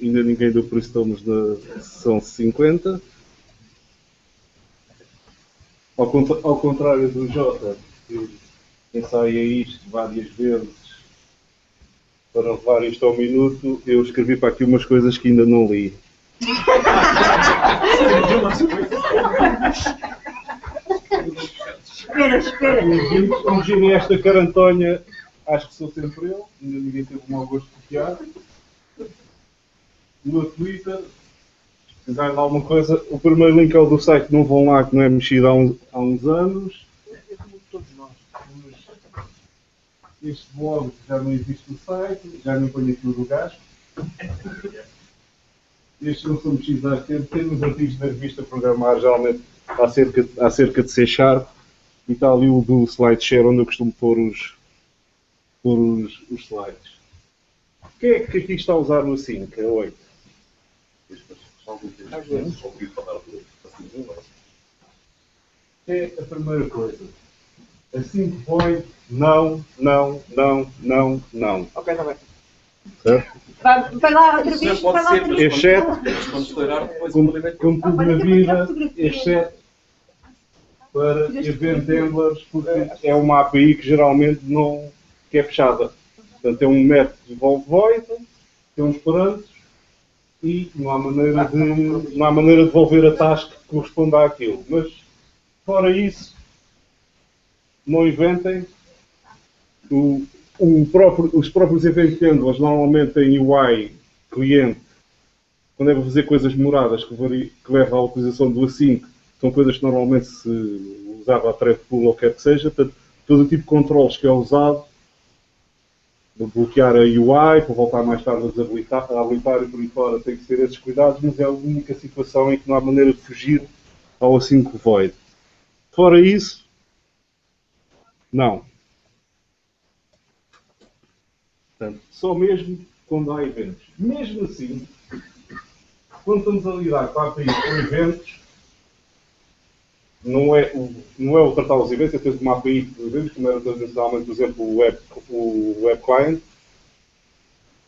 Ainda ninguém deu por isso, estamos na sessão 50. Ao, contra- ao contrário do Jota, que ensaia isto várias vezes para levar isto ao minuto, eu escrevi para aqui umas coisas que ainda não li. Espera, espera. Imaginem esta carantonha, acho que sou sempre eu, ainda ninguém teve o mau gosto de copiar. No Twitter, se precisarem de alguma coisa, o primeiro link é o do site Não Vão Lá, que não é mexido há uns, há uns anos. Todos nós. Este blog já não existe no site, já não ponho aquilo do gasto. Estes não são mexidos há tempo. Temos artigos da revista Programar, geralmente acerca, acerca de C Sharp. E está ali o do SlideShare, onde eu costumo pôr os, pôr os, os slides. Quem é que aqui está a usar o 5, a 8? É a primeira coisa. A 5 void, não, não, não, não, não. Ok, está bem. Certo? Vai, vai lá outra vez, vai lá outra vez. Exceto, como, como tudo na vida, exceto para event handlers, porque é uma API que geralmente não que é fechada. Portanto, é um método devolve void, tem uns parâmetros e não há maneira de, não há maneira de devolver a task que corresponda àquilo. Mas, fora isso, não inventem. O, o próprio- os próprios event handlers normalmente têm UI cliente quando é para fazer coisas demoradas que, vari- que levam à utilização do async, são coisas que normalmente se usava a thread pool ou o que quer que seja, portanto, todo o tipo de controles que é usado, bloquear a UI, para voltar mais tarde a desabilitar a habilitar e por aí fora, tem que ter esses cuidados, mas é a única situação em que não há maneira de fugir ao async void. Fora isso, não. Portanto, só mesmo quando há eventos. Mesmo assim, quando estamos a lidar com a API com eventos, não é, o, não é o tratar os eventos, é ter uma API de eventos, como era tradicionalmente, por exemplo, o web, o web client,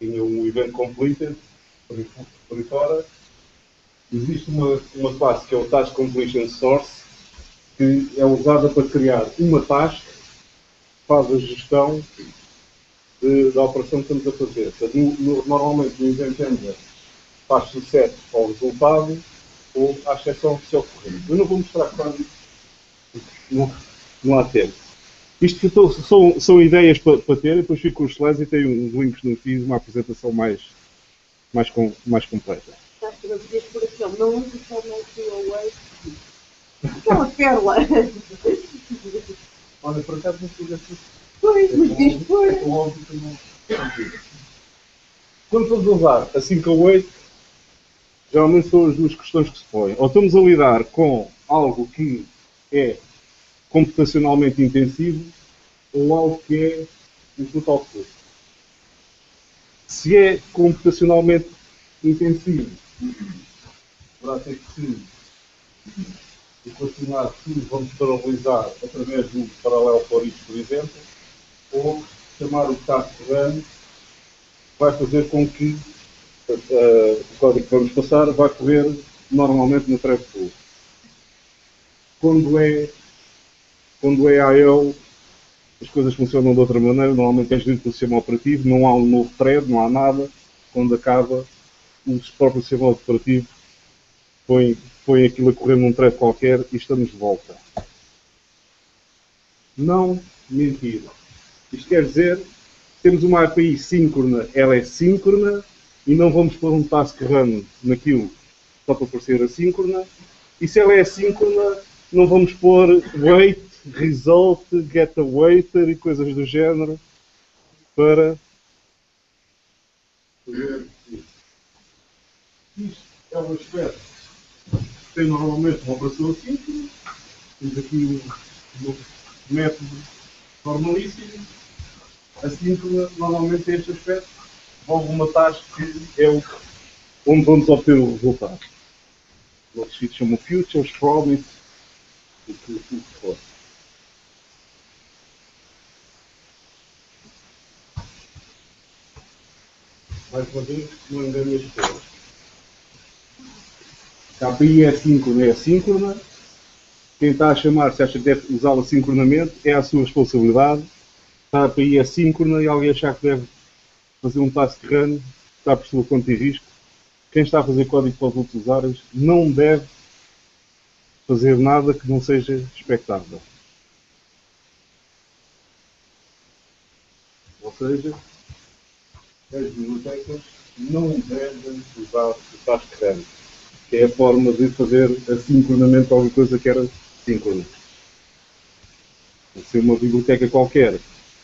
tinha um event completed, por aí, por aí fora. Existe uma, uma classe que é o Task Completion Source, que é usada para criar uma task, faz a gestão de- da operação que estamos a fazer. No- no- normalmente no Event Handler faz-se o set ao resultado ou à exceção se ocorrer. Eu não vou mostrar quando não, não há tempo. Isto são, são, são ideias para, para ter, depois fico com os slides e tenho uns links no feed, uma apresentação mais, mais, com, mais completa. Que não usa só no QA. Aquela pérola. Olha, por acaso não fiz assim. Pois, mas diz por. É que. Quando vamos usar a 5 a 8, geralmente são as duas questões que se põem. Ou estamos a lidar com algo que é computacionalmente intensivo, ou algo que é input output. Se é computacionalmente intensivo, poderá ter que se equacionar se vamos paralelizar através do paralelo each, por exemplo, ou chamar o task run vai fazer com que eh, o código que vamos passar vai correr normalmente no thread pool. Quando é, quando é AL, as coisas funcionam de outra maneira, normalmente é gerido pelo sistema operativo, não há um novo thread, não há nada. Quando acaba, o próprio sistema operativo põe, põe aquilo a correr num thread qualquer e estamos de volta. Não mentir. Isto quer dizer, temos uma API síncrona, ela é síncrona e não vamos pôr um task run naquilo só para parecer assíncrona. E se ela é assíncrona, não vamos pôr wait, result, get awaited e coisas do género para. Isto é um aspecto que tem normalmente uma operação assíncrona. Temos aqui um, um método normalíssimo. Assíncrona normalmente tem este aspecto. Envolve uma que é onde vamos obter o resultado. Outros sítios chamam futures, promise, o que, o que for. Mais uma vez, não engane as pessoas. A API é síncrona, é síncrona. Quem está a chamar, se acha que deve usá-la sincronamente, é a sua responsabilidade. Se a API é síncrona e alguém achar que deve fazer um task run, está por sua conta e risco. Quem está a fazer código para os outros usuários não deve fazer nada que não seja expectável. Ou seja, as bibliotecas não devem usar o task run, que é a forma de fazer assincronamente alguma coisa que era síncrona. Se uma biblioteca qualquer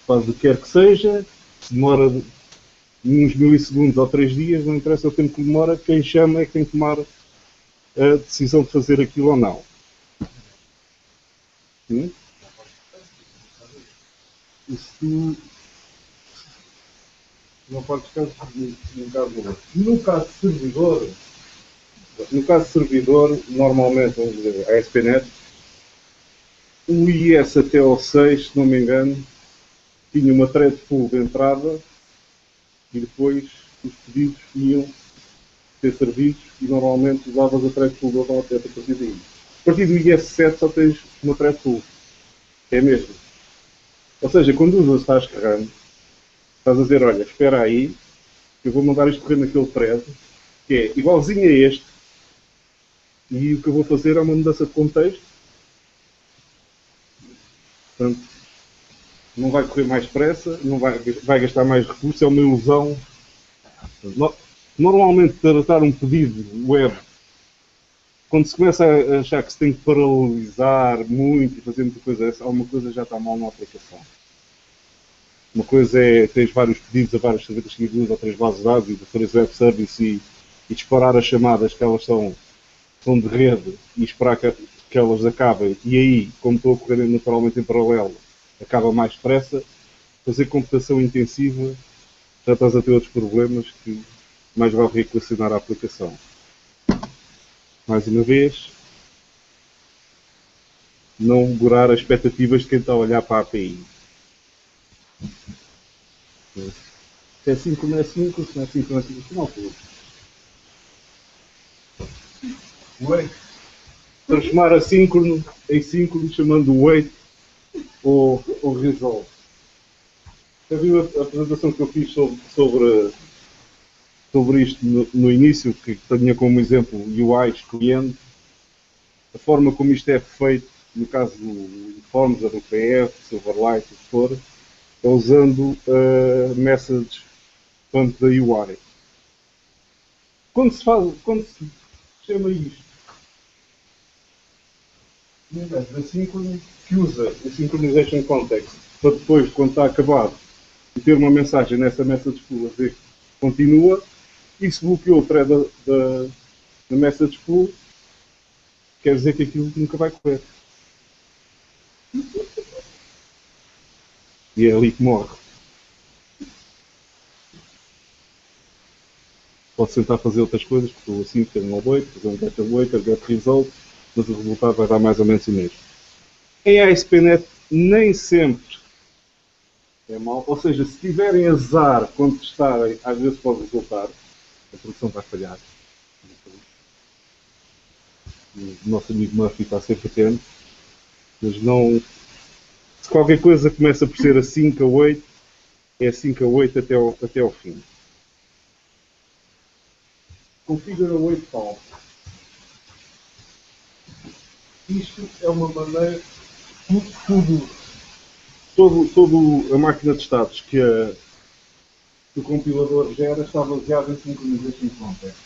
faz o que quer que seja, demora uns milissegundos ou três dias, não interessa o tempo que demora, quem chama é que tem que tomar a decisão de fazer aquilo ou não. Isso não pode caso do No caso de servidor, no caso de servidor, normalmente, vamos dizer, a SPNet, o IS até ao 6, se não me engano, tinha uma thread pool de entrada e depois os pedidos iam ser servidos e normalmente usavas a thread pool do até a partir daí. A partir do IS7 só tens uma thread pool. É mesmo. Ou seja, quando usas task run, estás a dizer, olha, espera aí, eu vou mandar isto correr naquele thread, que é igualzinho a este, e o que eu vou fazer é uma mudança de contexto. Portanto, não vai correr mais pressa, não vai, vai gastar mais recursos, é uma ilusão. Normalmente, tratar um pedido web, quando se começa a achar que se tem que paralisar muito e fazer muita coisa, alguma coisa já está mal na aplicação. Uma coisa é ter vários pedidos a vários servidores que duas ou três bases de dados e fazer web service e, e, disparar as chamadas que elas são, são de rede e esperar que, que elas acabem. E aí, como estou a correr naturalmente em paralelo, acaba mais depressa. Fazer computação intensiva, já estás a ter outros problemas que mais vale reequacionar a aplicação. Mais uma vez, não melhorar as expectativas de quem está a olhar para a API. Se é 5 não é 5, se não é 5 não é 5, não é Transformar a síncrono em síncrono, chamando o 8 o, o Resolve. Já viu a, apresentação que eu fiz sobre, sobre, sobre isto no, no início, que tinha como exemplo UIs, cliente, a forma como isto é feito, no caso do Forms, do PF, Silverlight, o que for, é usando uh, messages ponto da UI. Quando se faz, quando se chama isto message assíncrono, que usa o Synchronization Context para depois, quando está acabado, ter uma mensagem nessa message pool a dizer que continua, e se bloqueou o thread da, da, message pool, quer dizer que aquilo nunca vai correr. E é ali que morre. Pode tentar fazer outras coisas, porque o assim ter um await, fazer um get await, get result, mas o resultado vai dar mais ou menos o mesmo. Em ASP.NET nem sempre é mau. Ou seja, se tiverem azar quando testarem, às vezes pode resultar. A produção vai falhar. O nosso amigo Murphy está sempre atento. Mas não. Se qualquer coisa começa por ser a 5 a 8, é 5 a 8 até ao, até ao fim. Configura 8 falso. Isto é uma maneira tudo, tudo, todo, todo a máquina de estados que, a, que o compilador gera está baseada em Synchronization Context.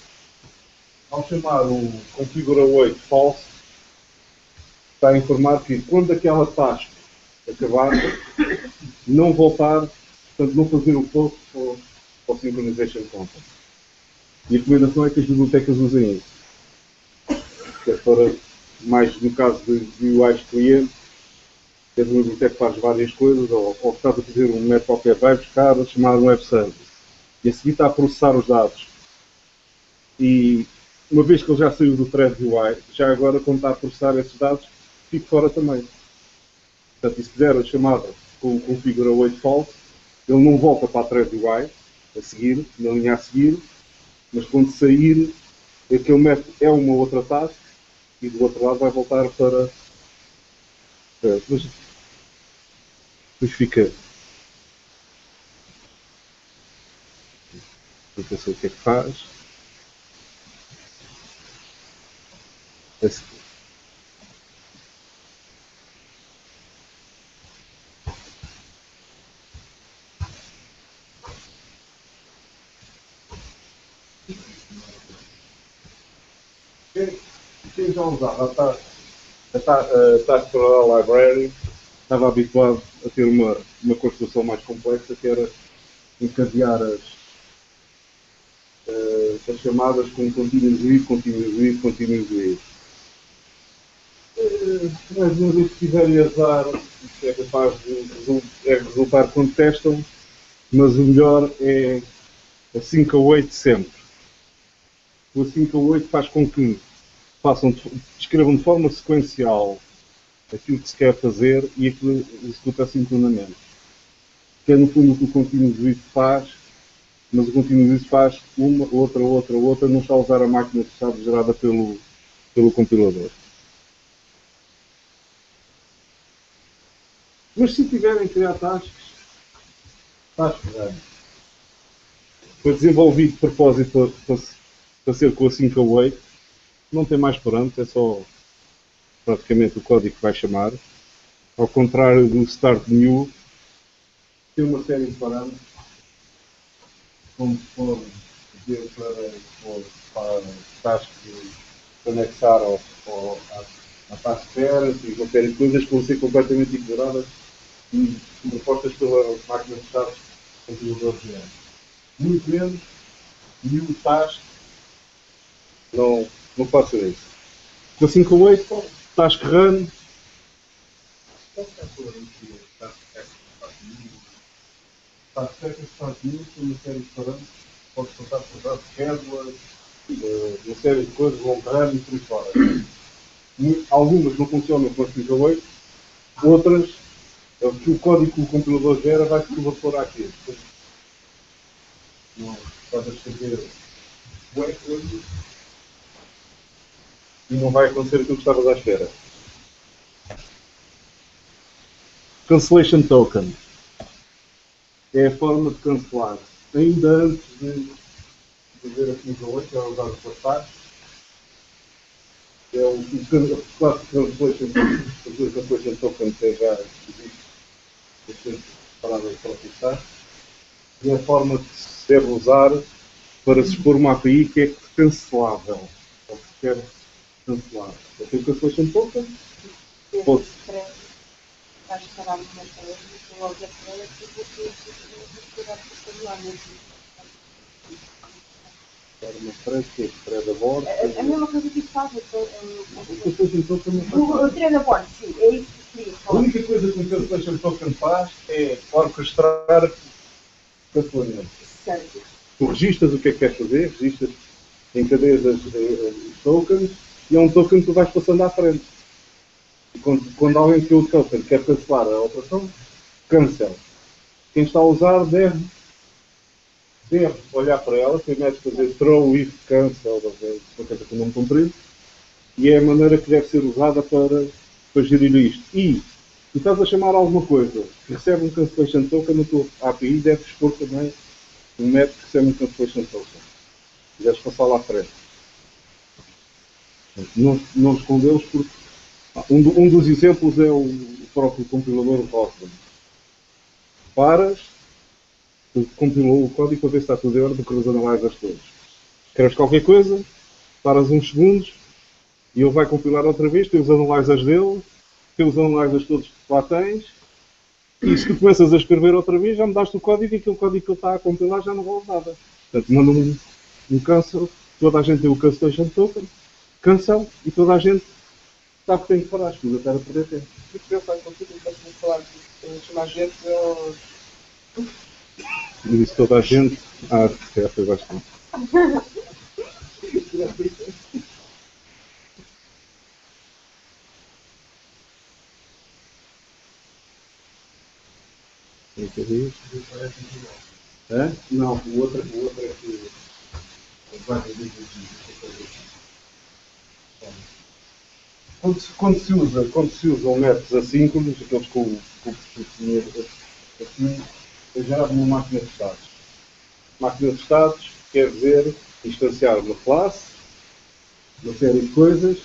Ao chamar o configura 8 false, está a informar que quando aquela task acabar, não voltar, portanto, não fazer o post para, para o Synchronization Context. E a recomendação é que as bibliotecas usem isso. Que é para, mais no caso de, de UIs clientes, tens uma biblioteca que faz várias coisas, ou, ou estás a fazer um qualquer, vai buscar, chamar um web service. E a seguir está a processar os dados. E uma vez que ele já saiu do thread UI, já agora, quando está a processar esses dados, fica fora também. Portanto, se fizer a chamada com configura 8 false, ele não volta para a thread UI, a seguir, na linha a seguir, mas quando sair, aquele método é uma outra task e do outro lado vai voltar para. para mas, depois fica. Fica sei o que é que faz quem já usava a Task para a Library estava habituado a ter uma, uma construção mais complexa que era encadear as, uh, as chamadas com continuous read, continuous read, continuous read. Uh, mas uma vez que tiverem azar, isto é capaz de é resultar quando testam, mas o melhor é a 5 a 8 sempre. O 5 a 8 faz com que façam, descrevam de forma sequencial aquilo que se quer fazer e aquilo executa simultaneamente. Que é no fundo o que o continuous faz, mas o continuous faz uma, outra, outra, outra, não está a usar a máquina de estado gerada pelo, pelo compilador. Mas se tiverem criar tasks, tasks foi desenvolvido de propósito para, para, para ser com a 5 a 8 não tem mais parâmetros, é só praticamente o código que vai chamar. Ao contrário do Start New, tem uma série de parâmetros, como for dizer para, para task anexar ao, ao, à, à task parent e uma série de coisas que vão ser completamente ignoradas e propostas pela máquina de estados compilador de Muito menos new task não não faça isso. Com 5 ou 8, estás run. Está certo que faz isso, uma série de coisas, long run e por aí fora. Algumas não funcionam com as 5 ou 8, outras, é o que o código que o compilador gera vai se pôr aqui. Não, estás a escrever e não vai acontecer aquilo que estavas à espera. Cancellation Token é a forma de cancelar. Ainda antes de fazer a fusão 8, que é usado para passar, é o, clássico Cancellation Token, o Cancellation Token que já existe palavras para fixar, e é a forma que se deve usar para se expor uma API que é cancelável, ou que quer cancelado. Eu tenho cancellation token. Posso. Vais parar uma coisa, logo a para que tirar para uma thread que é thread abort. A mesma coisa que faz. O cancellation token não faz. O thread abort, sim, é isso que queria A única coisa que o cancellation token faz é orquestrar cancelamento. Certo. Tu registras o que é que queres fazer, registras em cadeias os tokens e é um token que tu vais passando à frente. Quando, quando alguém que o token quer cancelar a operação, cancela. Quem está a usar deve, deve olhar para ela, primeiro fazer throw if cancel, uma coisa com o nome comprido, e é a maneira que deve ser usada para, para gerir isto. E se estás a chamar alguma coisa que recebe um cancellation token, na tua API deve expor também um método que recebe um cancellation token. Deves passar lá à frente. Não, escondê-los porque um, um, dos exemplos é o próprio compilador Rosman. Paras, compilou o código para ver se está tudo em ordem com os analyzers todos. Queres qualquer coisa, paras uns segundos e ele vai compilar outra vez, tem os analyzers dele, tem os analyzers todos que lá tens, e se tu começas a escrever outra vez, já mudaste o código e aquele código que ele está a compilar já não vale nada. Portanto, manda um, um cancel, toda a gente tem o cancellation token, cancel e toda a gente sabe que tem que parar, escusa estar a perder tempo. E pensar contigo, então, se falar de chamar gente, eu. Disse toda a gente. Ah, já foi bastante. Tem que ver. Não, o outro, o outro é que vai fazer quando se, quando se usa, quando se usam métodos assíncronos, aqueles com, com o professor assim, é gerado uma máquina de estados. Máquina de estados quer dizer instanciar uma classe, uma série de coisas,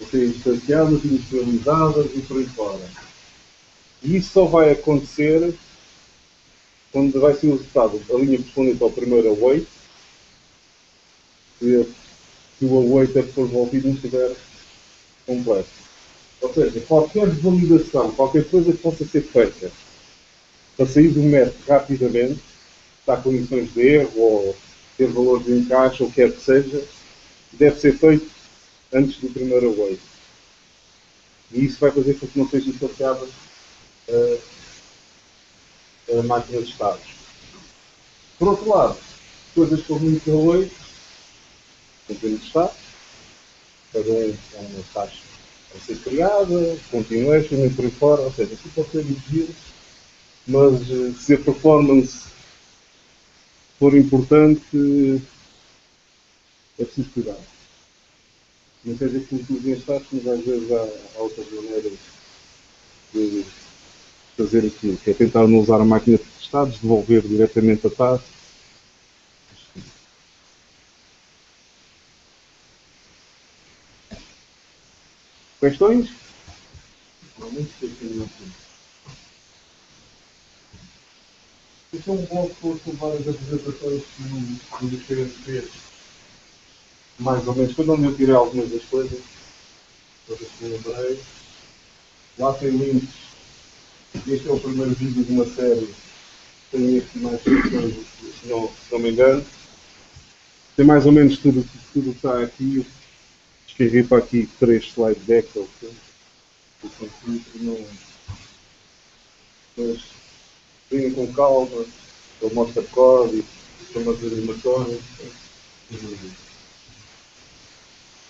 a ser instanciadas, inicializadas e por aí fora. E isso só vai acontecer quando vai ser usado a linha correspondente ao primeiro await, se, se o await é que for devolvido não estiver completo. Ou seja, qualquer validação, qualquer coisa que possa ser feita para sair do método rapidamente, está condições de erro ou ter valores de encaixe ou quer que seja, deve ser feito antes do primeiro await. E isso vai fazer com que não seja associada a, a máquina de estados. Por outro lado, coisas como muito await, não temos estados, cada um é uma taxa a ser criada, continuation e por aí fora, ou seja, aqui pode ser exigido, mas eh, se a performance for importante, é preciso cuidar. Quer dizer que os estados, mas às vezes há, outras maneiras de fazer aquilo, que é tentar não usar a máquina de estados, devolver diretamente a taxa Questões? Este é um bloco com várias apresentações que o diferente fez. Mais ou menos, foi onde eu tirei algumas das coisas, todas que lembrei. Lá tem links. Este é o primeiro vídeo de uma série. Tem aqui mais questões, se não, se não me engano. Tem mais ou menos tudo, tudo que está aqui escrevi para aqui três slide decks ou o não. Mas venham com calma, ele mostra código, chama as animações.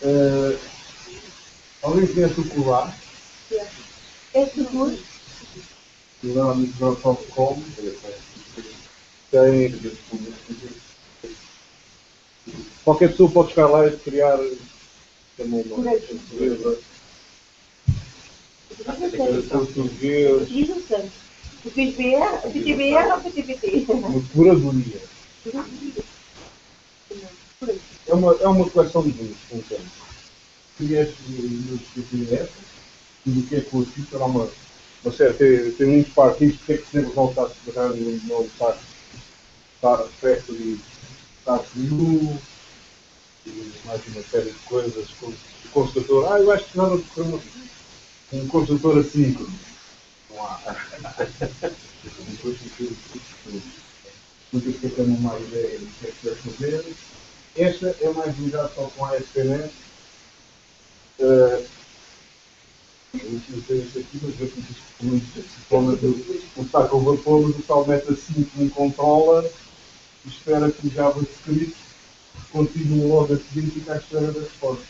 Uh, alguém conhece o Colar? É seguro. Colar Microsoft.com tem. Qualquer pessoa pode chegar lá e criar chamou uma portuguesa. Português. Diz o santo. O PTBR, o PTBR ou o PTBT? Curadoria. É uma, é uma coleção de com tempo. Criaste nos PTBR, tudo o que é com o título era uma. Mas é, tem, tem muitos partidos que tem que ser resultados de ramo, não está, está perto de estar frio mais uma série de coisas com o construtor. Ah, eu acho que nada de um construtor assim. Não há. Pessoas têm uma ideia do que é que deve fazer. Esta é mais ligada só com a SPNet. Uh, eu sei isto aqui, mas eu fiz isto o Stack Overflow, mas o tal meta assim que me controla espera que o JavaScript continua logo a seguir e fica à espera da resposta.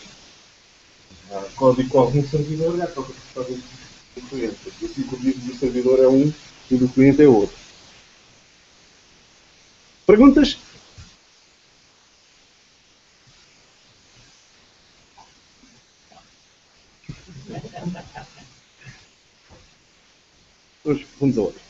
Ah, código no servidor e há toca resposta do cliente. Assim o código do servidor é um e do cliente é outro. Perguntas? Hoje outra.